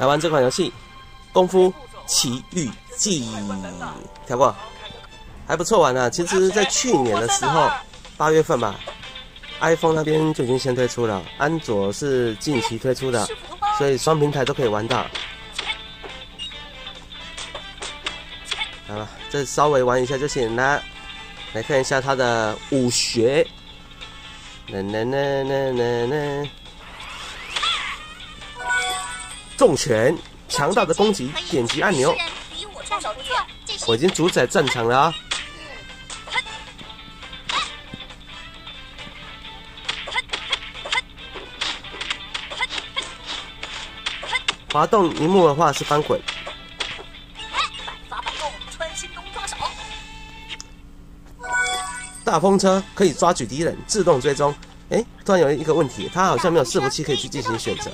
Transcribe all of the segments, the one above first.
来玩这款游戏《功夫奇遇记》，跳过，还不错玩啊。其实，在去年的时候，八月份吧，iPhone 那边就已经先推出了，安卓是近期推出的，所以双平台都可以玩到。好了，这稍微玩一下就行了。来看一下他的武学，啦啦啦啦啦啦，重拳，强大的攻击，点击按钮。我已经主宰战场了啊！滑动荧幕的话是翻滚。大风车可以抓取敌人，自动追踪。哎，突然有一个问题，它好像没有伺服器可以去进行选择，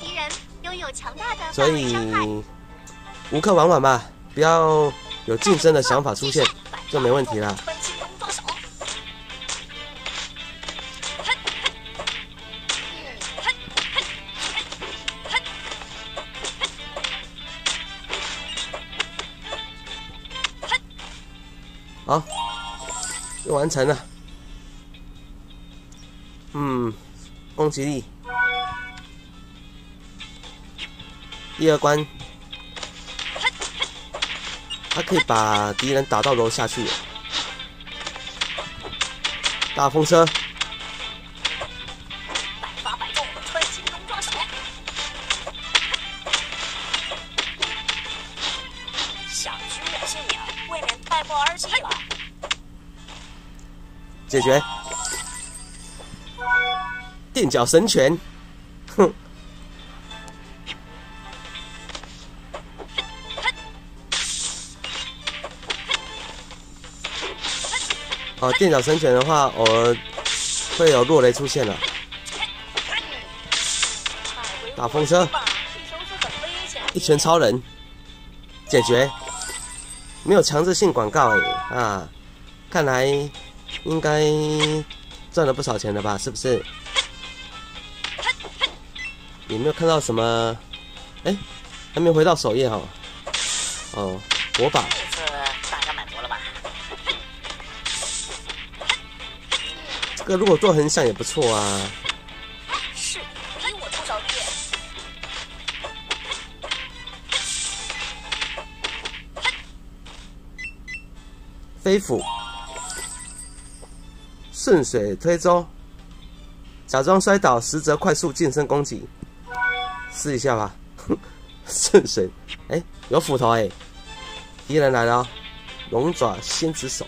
所以无客玩玩吧，不要有竞争的想法出现，就没问题了。好，就完成了。嗯，攻击力。第二关，他可以把敌人打到楼下去。大风车。百发百中，穿抓手。想未免太过儿戏了。解决。垫脚神拳，哼！哦，垫脚神拳的话，我会有落雷出现了。大风车，一拳超人，解决。没有强制性广告哎啊，看来应该赚了不少钱了吧？是不是？有没有看到什么？哎，还没回到首页哈。哦，火把。这个如果做横向也不错啊。是，给我出手。飞斧，顺水推舟，假装摔倒，实则快速近身攻击。试一下吧，顺水，哎，有斧头哎，敌人来了，龙爪仙子手，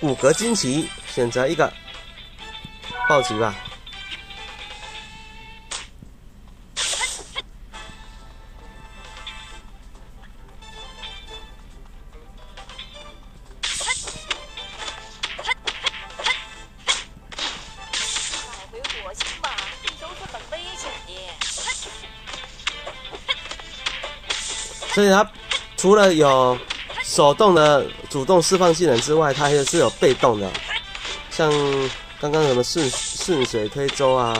五格惊奇，选择一个，暴击吧。所以它除了有。手动的主动释放技能之外，它还是有被动的，像刚刚什么顺顺水推舟啊，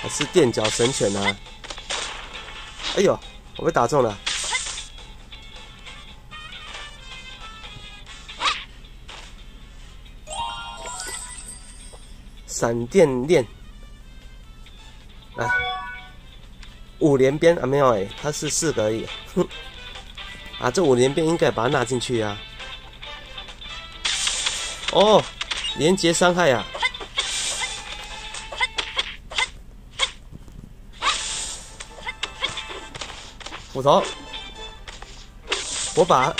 还是垫脚神犬啊。哎呦，我被打中了！闪电链，来五连鞭啊，没有哎，它是四个而已。啊，这五连鞭应该把它纳进去呀！哦，连接伤害呀！斧头，火把，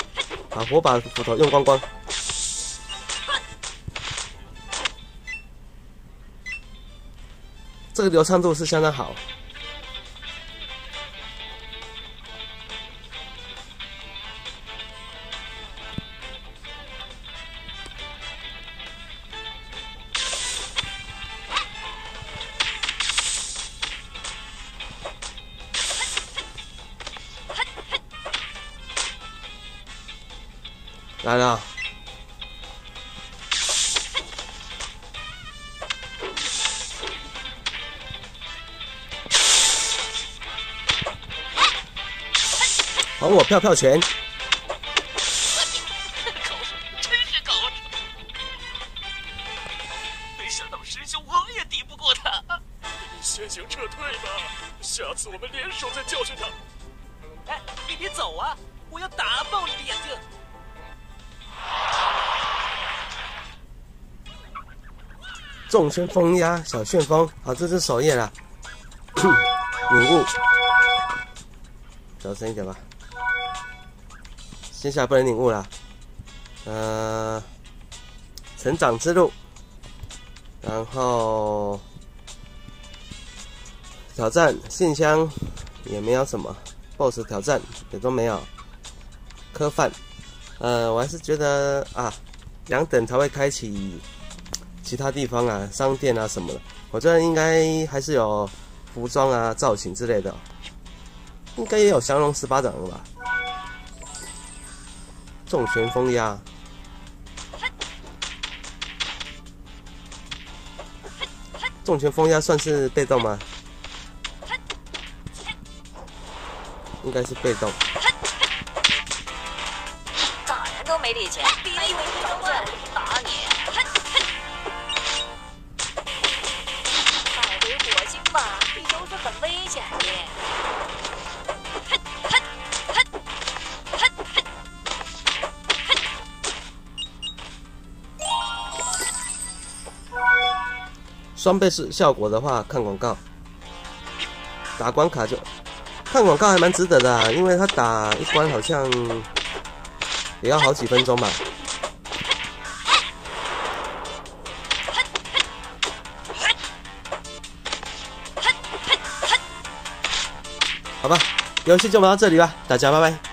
把火把斧头用光光。这个流畅度是相当好。来了，还我票票拳！高手，真是高手！没想到师兄王也敌不过他。先行撤退吧，下次我们联手再教训他。哎，你别走啊！我要打爆你的眼睛！重拳风压小旋风，好，这是首页了。领悟，小声一点吧。接下来不能领悟了。呃，成长之路，然后挑战信箱也没有什么，BOSS 挑战也都没有。科范，呃，我还是觉得啊，两等才会开启。其他地方啊，商店啊什么的，我觉得应该还是有服装啊、造型之类的，应该也有降龙十八掌吧。重拳风压，重拳风压算是被动吗？应该是被动。打人都没力气，别以为是中棍，打你！吧，地球是很危险的。双倍式效果的话，看广告。打关卡就看广告还蛮值得的、因为他打一关好像也要好几分钟吧。好吧，游戏就玩到这里吧，大家拜拜。